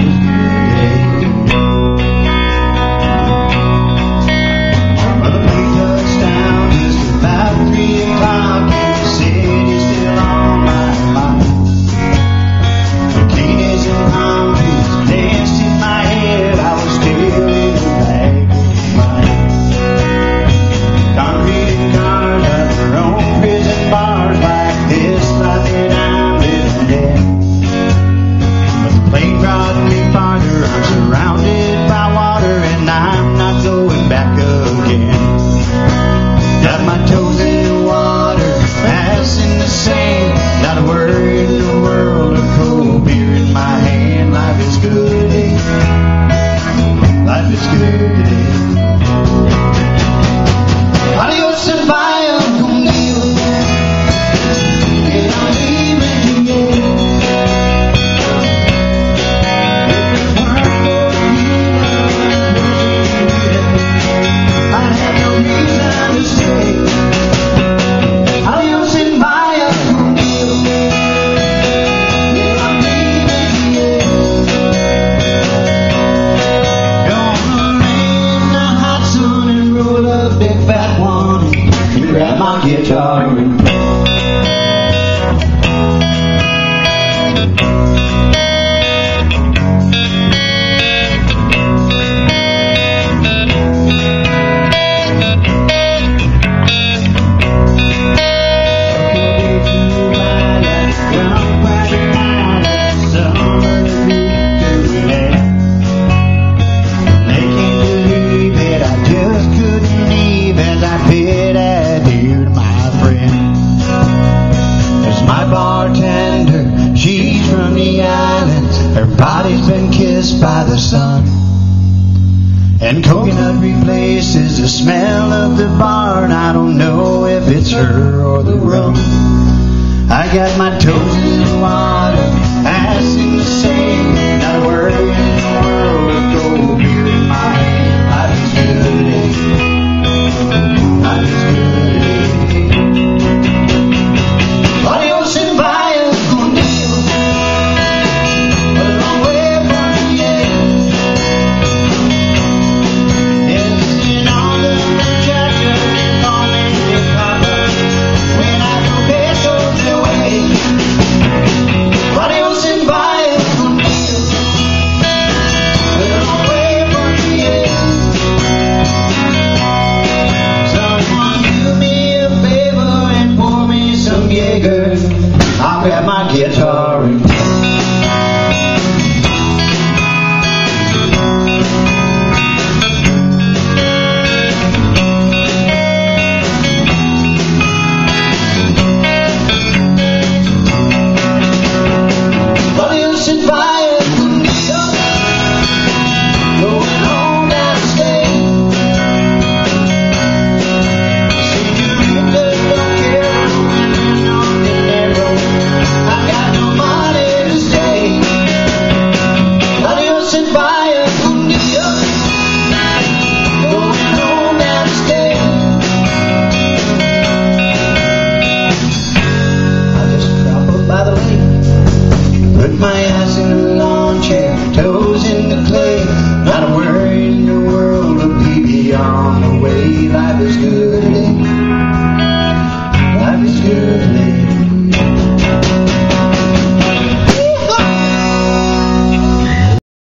Amen. guitar. sun. And coconut replaces the smell of the barn. I don't know if it's her or the rum. I got my toes in the water. is good.